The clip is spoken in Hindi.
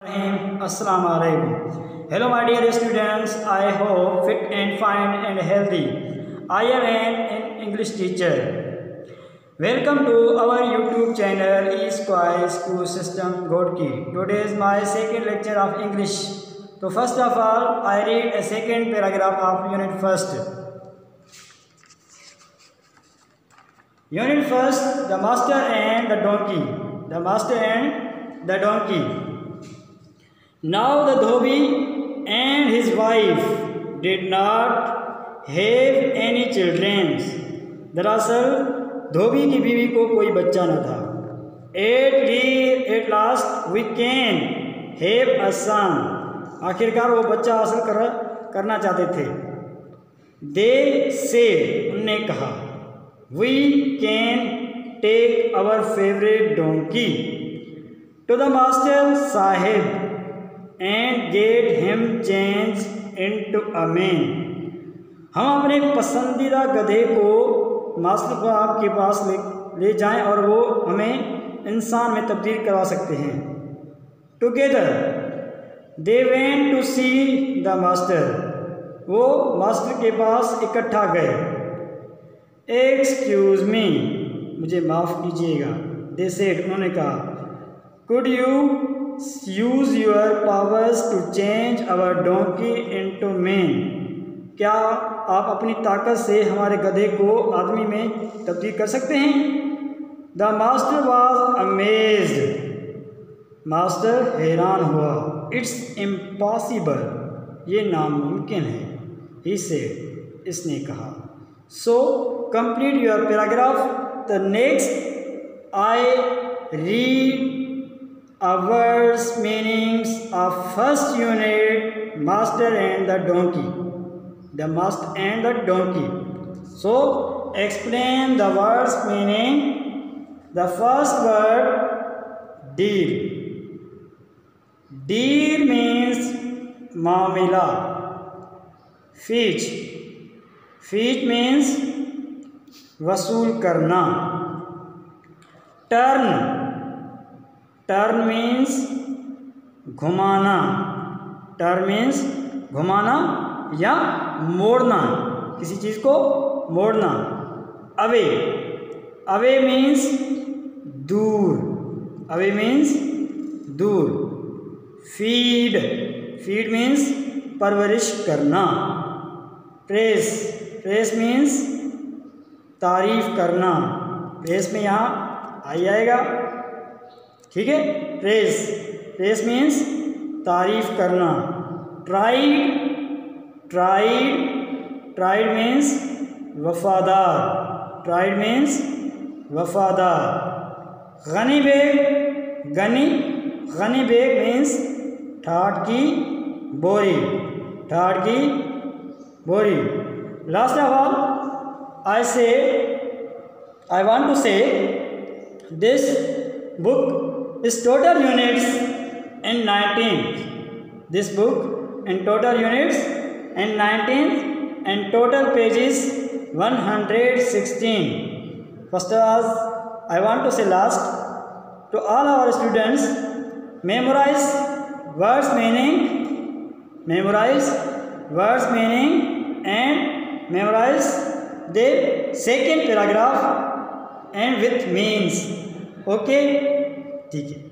Assalamu alaikum. Hello, my dear students. I hope fit and fine and healthy. I am an English teacher. Welcome to our YouTube channel, Esquire School System Godki. Today is my second lecture of English. So, first of all, I read a second paragraph of Unit 1st. Unit 1st The Master and the Donkey. The Master and the Donkey. Now the Dhobi and his wife did not have any children. दरअसल, धोबी की बीवी को कोई बच्चा न था। At Lee at last we can have a son आखिरकार वो बच्चा हासिल कर, करना चाहते थे। दे से उनने कहा we can take our favourite donkey to the master Saheb and get him change into a man हम अपने पसंदीदा गधे को मास्टर को आपके पास ले ले जाएँ और वो हमें इंसान में तब्दील करवा सकते हैं। Together they went to see the master वो मास्टर के पास इकट्ठा गए। एक्सक्यूज़ मी मुझे माफ़ कीजिएगा दे सेठ उन्होंने कहा could you use your powers to change our donkey into man क्या आप अपनी ताकत से हमारे गधे को आदमी में तब्दील कर सकते हैं? The master was amaze master हैरान हुआ। इट्स इम्पॉसिबल ये नामुमकिन है, इसे इसने कहा। So complete your paragraph the next I read Awards meanings of first unit master and the donkey. The master and the donkey. So explain the words meaning. The first word deal. Deal means mamila. Fetch. Fetch means वसूल करना टर्न Turn means घुमाना। टर्न मीन्स घुमाना या मोड़ना। किसी चीज़ को मोड़ना। अवे। अवे मीन्स दूर। अवे मीन्स दूर। फ़ीड। फ़ीड मीन्स परवरिश करना। प्रेस। प्रेस मीन्स तारीफ़ करना। प्रेस में यहाँ आई आएगा। ठीक है? प्रेस प्रेस मीन्स तारीफ़ करना. ट्राइड ट्राइड ट्राइड मीन्स वफादार. ट्राइड मीन्स वफादार. Gunny bag. Gunny. Gunny bag means ठाट की बोरी. ठाट की बोरी. Last of all I say I want to say this book is total units in 19 this book in total units in 19 and total pages 116 first of all i want to say last to all our students memorize words meaning memorize words meaning and memorize the second paragraph and with means. Okay ठीक है।